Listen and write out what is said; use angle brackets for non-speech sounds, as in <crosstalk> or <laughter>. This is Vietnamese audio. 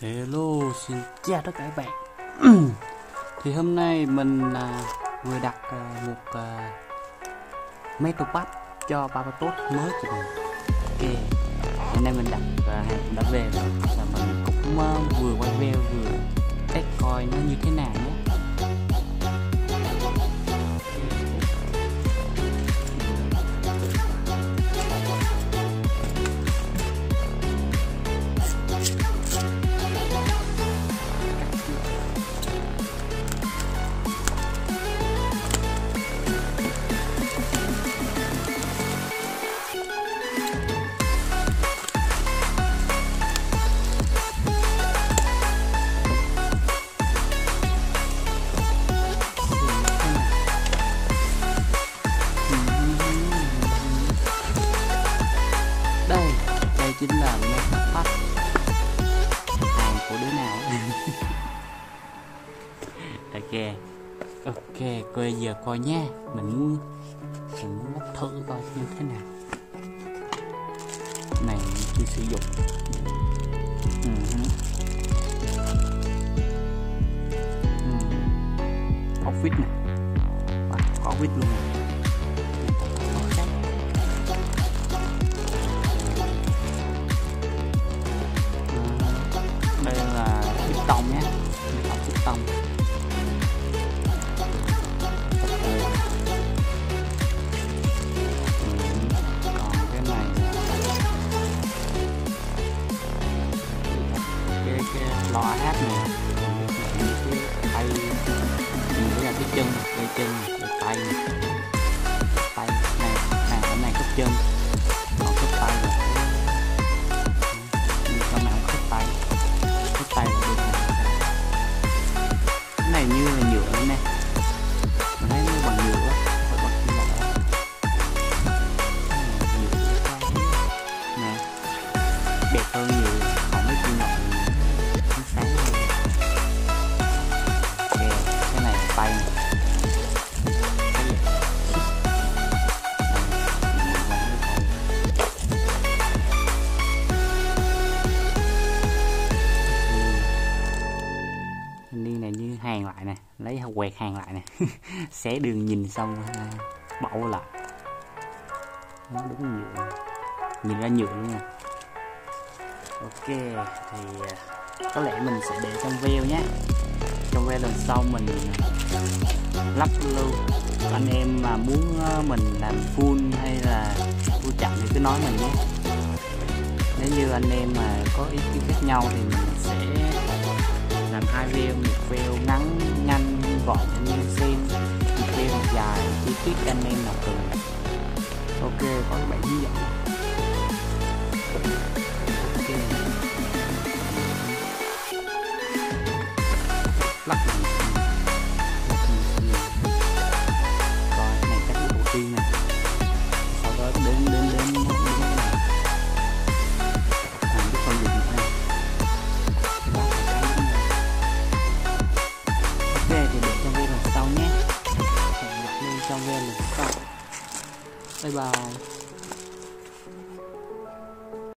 Hello, xin chào tất cả các bạn. <clears throat> Thì hôm nay mình à, vừa đặt à, một à, Metal Pad cho Papatot mới của mình. Ok, hôm nay mình đặt à, hàng cũng đã về rồi chính là Metal Pad hàng của đứa nào? <laughs> Ok. Ok coi giờ coi nha mình muốn mình muốn bóc thử coi như thế nào. Này chưa sử dụng. Ừ. ừ. này. Ừ. Wow, có office luôn này. Tông nhé đây là piston Ừ, còn cái này lò hát này. Cái tay. Nhìn là cái chân cái chân cái tay tay. Hàng lại nè, lấy quẹt hàng lại nè. <laughs> Xé đường nhìn xong bậu bỏ lại. Nó đúng nhựa. Nhìn ra nhựa luôn nè. Ok, thì à, có lẽ mình sẽ để trong video nhé. Trong video lần sau mình lắp luôn anh em mà muốn à, mình làm full hay là full chậm thì cứ nói mình nhé. Nếu như anh em mà có ý kiến khác nhau thì mình sẽ làm hai video một video ngắn, nhanh, gọn như anh xem một video dài, chi tiết anh em nào cần ok, có các bạn hướng dẫn. Okay. lắc. 冷战，拜拜。